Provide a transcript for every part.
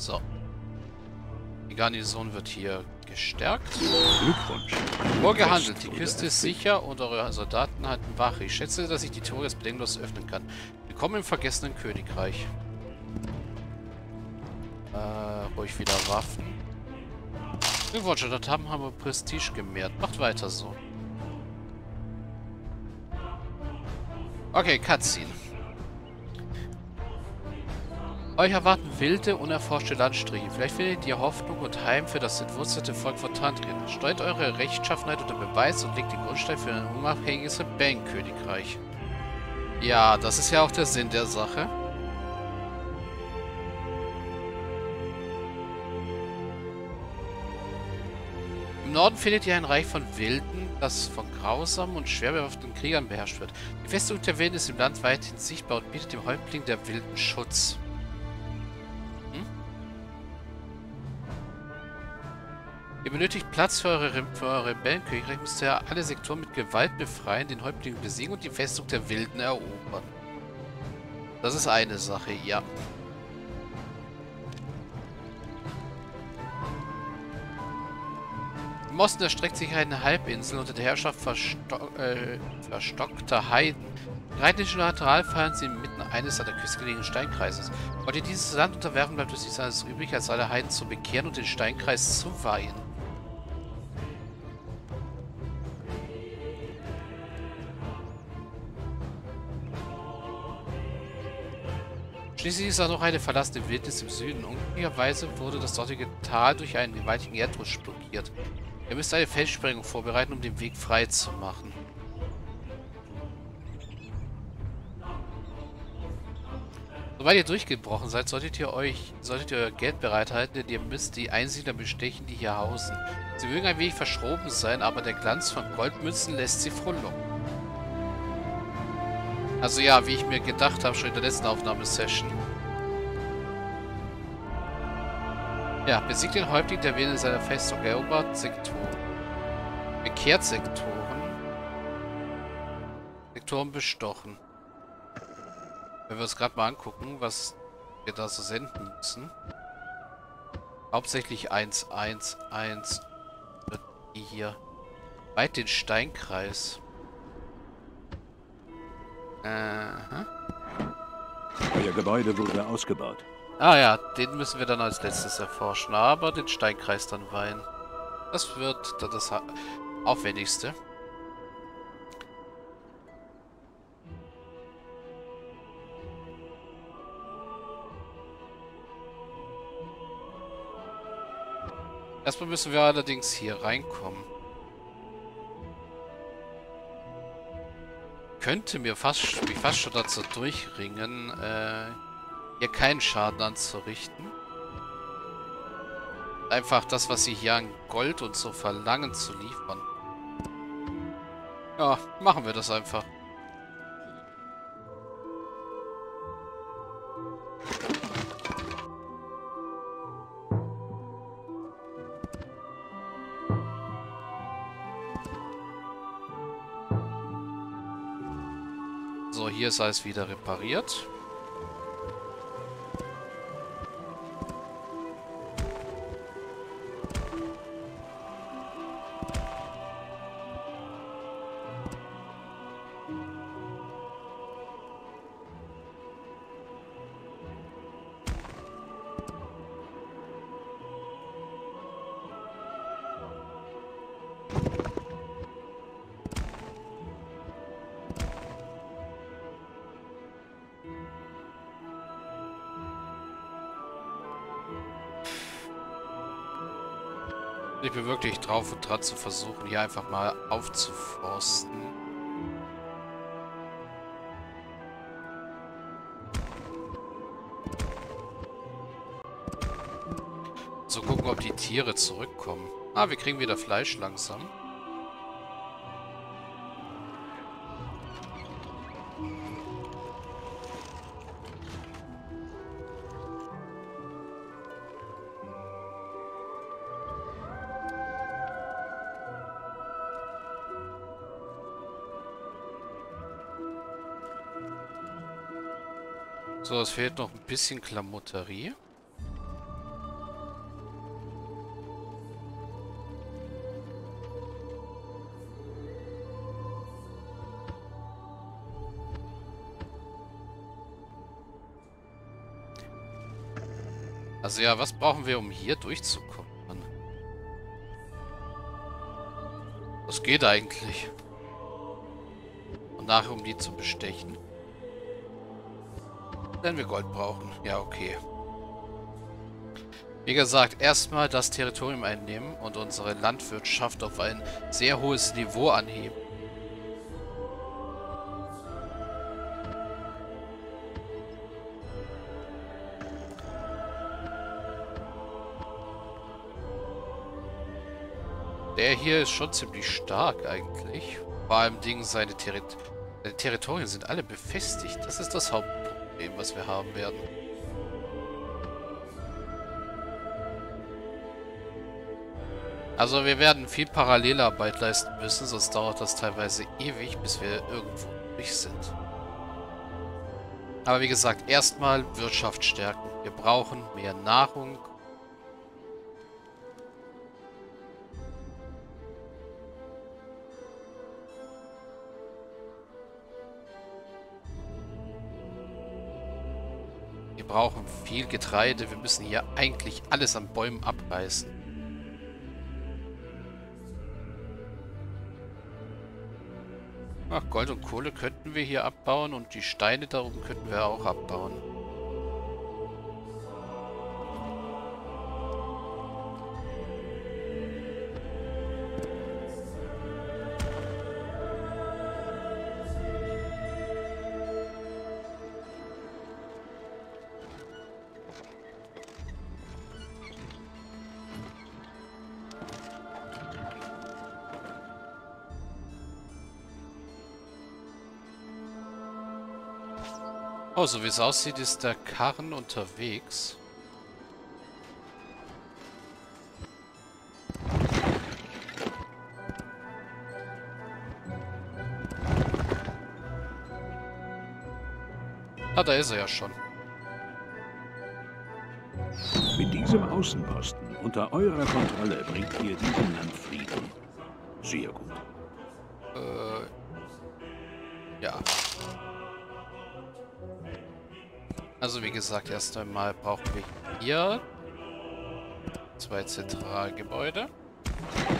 So. Die Garnison wird hier gestärkt. Glückwunsch. Vorgehandelt. Die Küste ist sicher und eure Soldaten halten Wache. Ich schätze, dass ich die Tore jetzt bedenkenlos öffnen kann. Willkommen im vergessenen Königreich. Äh, ruhig wieder Waffen. Glückwunsch, dort haben wir Prestige gemehrt. Macht weiter so. Okay, Cutscene. Euch erwarten wilde, unerforschte Landstriche. Vielleicht findet ihr Hoffnung und Heim für das entwurzelte Volk von Tantrin. Steuert eure Rechtschaffenheit unter Beweis und legt den Grundstein für ein unabhängiges Rebellenkönigreich. Ja, das ist ja auch der Sinn der Sache. Im Norden findet ihr ein Reich von Wilden, das von grausamen und schwer bewaffneten Kriegern beherrscht wird. Die Festung der Wilden ist im Land weithin sichtbar und bietet dem Häuptling der Wilden Schutz. Ihr benötigt Platz für eure, für eure Rebellenkönigreich, müsst ihr alle Sektoren mit Gewalt befreien, den Häuptling besiegen und die Festung der Wilden erobern. Das ist eine Sache, ja. Im Osten erstreckt sich eine Halbinsel unter der Herrschaft versto äh, verstockter Heiden. Die rheinischen Lateralfallen sind inmitten eines an der Küste gelegenen Steinkreises. Wollt ihr dieses Land unterwerfen, bleibt es nichts anderes übrig, als alle Heiden zu bekehren und den Steinkreis zu weihen. Schließlich ist auch noch eine verlassene Wildnis im Süden. Unglücklicherweise wurde das dortige Tal durch einen gewaltigen Erdrutsch blockiert. Ihr müsst eine Felssprengung vorbereiten, um den Weg frei zu machen. Sobald ihr durchgebrochen seid, solltet ihr euch solltet ihr euer Geld bereithalten, denn ihr müsst die Einsiedler bestechen, die hier hausen. Sie mögen ein wenig verschroben sein, aber der Glanz von Goldmünzen lässt sie frohlocken. Also ja, wie ich mir gedacht habe, schon in der letzten Aufnahmesession. Ja, besiegt den Häuptling der Wähler seiner Festung, erobert Sektoren. Bekehrt Sektoren. Sektoren bestochen. Wenn wir uns gerade mal angucken, was wir da so senden müssen. Hauptsächlich 111 wird die hier. Weit den Steinkreis. Aha. Euer Gebäude wurde ausgebaut. Ah ja, den müssen wir dann als letztes erforschen, aber den Steinkreis dann weihen. Das wird das aufwendigste. Erstmal müssen wir allerdings hier reinkommen. Könnte mir fast, mich fast schon dazu durchringen, äh, hier keinen Schaden anzurichten. Einfach das, was sie hier an Gold und so verlangen, zu liefern. Ja, machen wir das einfach. Ist alles wieder repariert. Ich bin wirklich drauf und dran zu versuchen, hier einfach mal aufzuforsten. So gucken, ob die Tiere zurückkommen. Ah, wir kriegen wieder Fleisch langsam. So, es fehlt noch ein bisschen Klamotterie. Also ja, was brauchen wir, um hier durchzukommen? Das geht eigentlich. Und nachher, um die zu bestechen. Wenn wir Gold brauchen. Ja, okay. Wie gesagt, erstmal das Territorium einnehmen und unsere Landwirtschaft auf ein sehr hohes Niveau anheben. Der hier ist schon ziemlich stark eigentlich. Vor allem Dingen seine, Terri seine Territorien sind alle befestigt. Das ist das Hauptproblem, was wir haben werden. Also wir werden viel Parallelarbeit leisten müssen, sonst dauert das teilweise ewig, bis wir irgendwo durch sind. Aber wie gesagt, erstmal Wirtschaft stärken. Wir brauchen mehr Nahrung brauchen viel Getreide. Wir müssen hier eigentlich alles an Bäumen abreißen. Ach, Gold und Kohle könnten wir hier abbauen und die Steine da oben könnten wir auch abbauen. Oh, so wie es aussieht, ist der Karren unterwegs. Ah, da ist er ja schon. Mit diesem Außenposten unter eurer Kontrolle bringt ihr diesen Landfrieden. Sehr gut. Äh, Also wie gesagt, erst einmal brauchen wir hier zwei Zentralgebäude. So.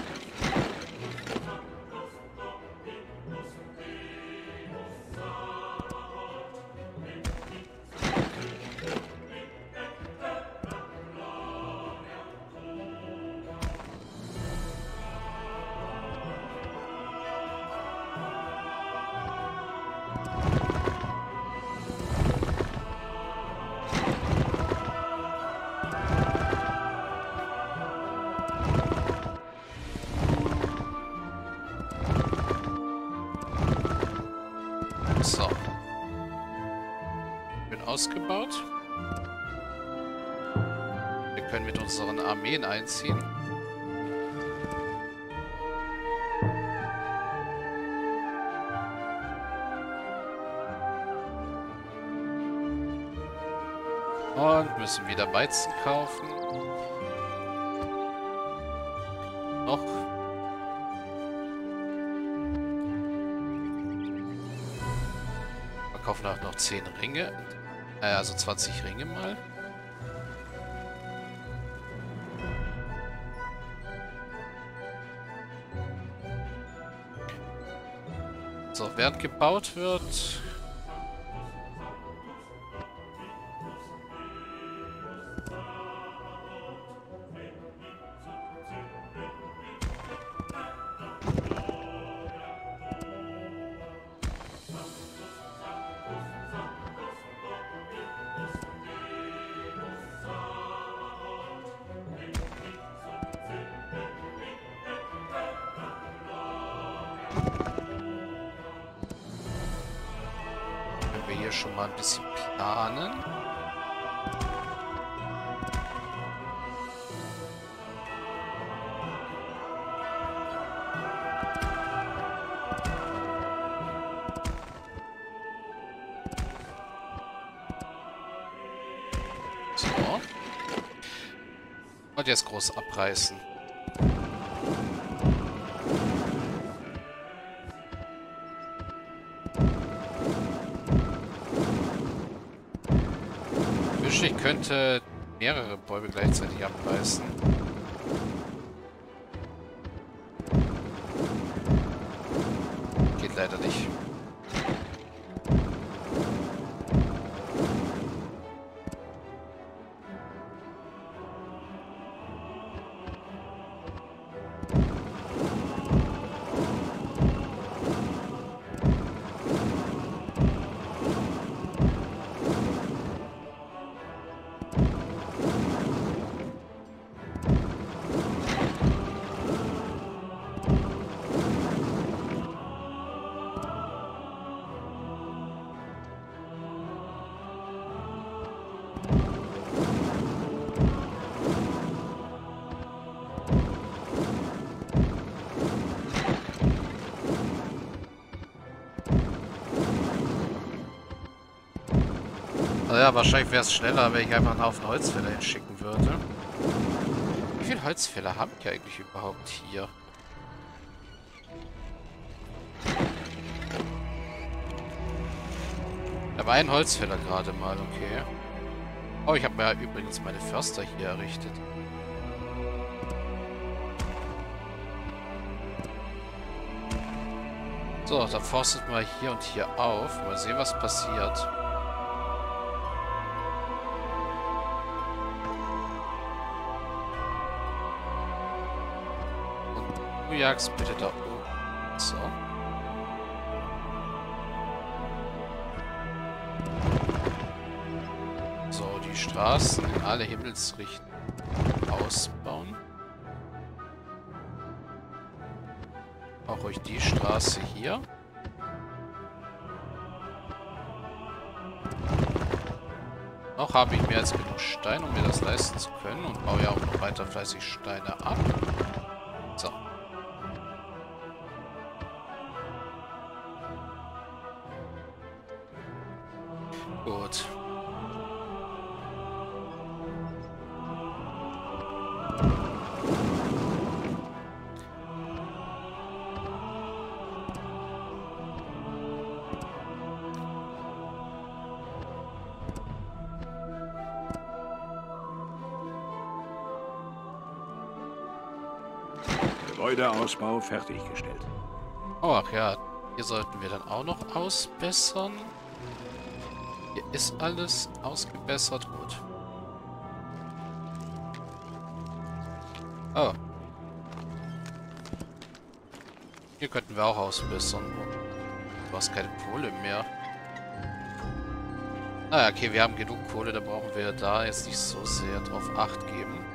Ausgebaut. Wir können mit unseren Armeen einziehen. Und müssen wieder Weizen kaufen. Noch kaufen auch noch 10 Ringe. Äh, also 20 Ringe mal. So, während gebaut wird... schon mal ein bisschen planen. So. Und jetzt groß abreißen. Ich könnte mehrere Bäume gleichzeitig abreißen. Geht leider nicht. Naja, wahrscheinlich wäre es schneller, wenn ich einfach einen Haufen Holzfäller hinschicken würde. Wie viele Holzfäller haben wir eigentlich überhaupt hier? Aber ein Holzfäller gerade mal, okay. Oh, ich habe mir übrigens meine Förster hier errichtet. So, dann forstet mal hier und hier auf. Mal sehen, was passiert. Jagst bitte da oben. So. So, die Straßen in alle Himmelsrichtungen ausbauen. Auch ruhig die Straße hier. Noch habe ich mehr als genug Stein, um mir das leisten zu können und baue ja auch noch weiter fleißig Steine ab. Gebäudeausbau fertiggestellt. Oh, ach ja. Hier sollten wir dann auch noch ausbessern. Hier ist alles ausgebessert. Gut. Oh. Hier könnten wir auch ausbessern. Du hast keine Kohle mehr. Naja, okay, wir haben genug Kohle, da brauchen wir da jetzt nicht so sehr drauf Acht geben.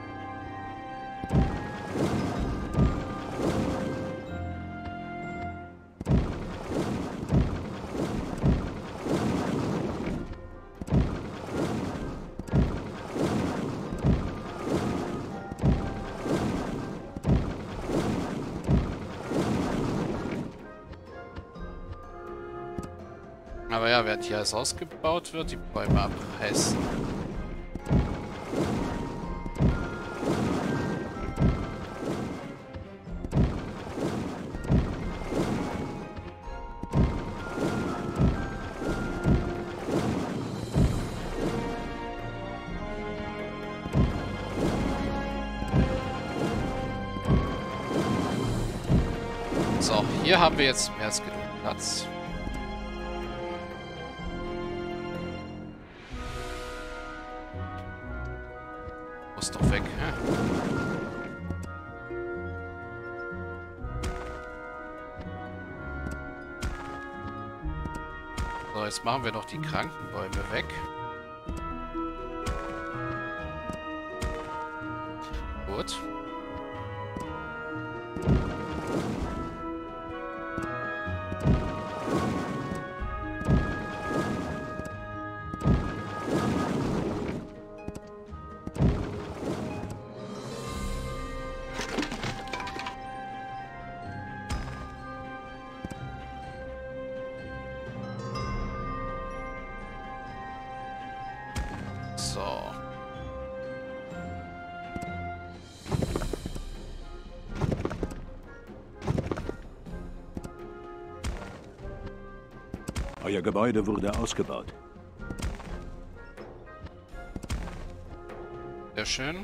Aber ja, während hier alles ausgebaut wird, die Bäume abreißen. So, hier haben wir jetzt mehr als genug Platz. Machen wir noch die Krankenbäume weg. Gut. Euer Gebäude wurde ausgebaut. Sehr schön.